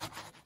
you